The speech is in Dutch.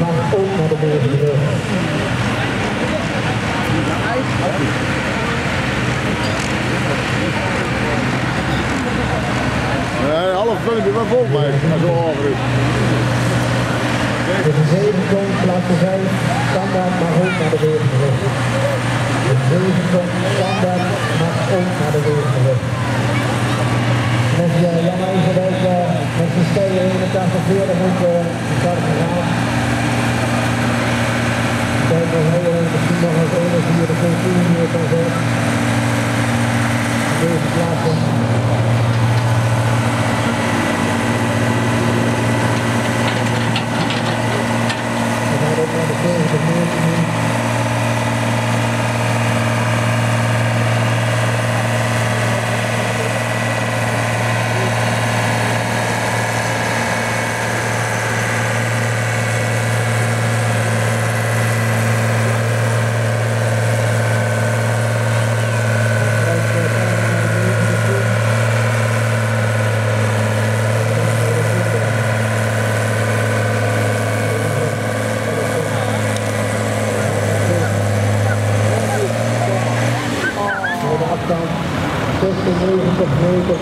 mag ook naar de 90. Nee, half puntje, maar vol mij. Wel over. De 7 ton, klasse 5, standaard mag ook naar de 90. De 7 ton, standaard mag ook naar de 90. considero mucho estar Just the news of America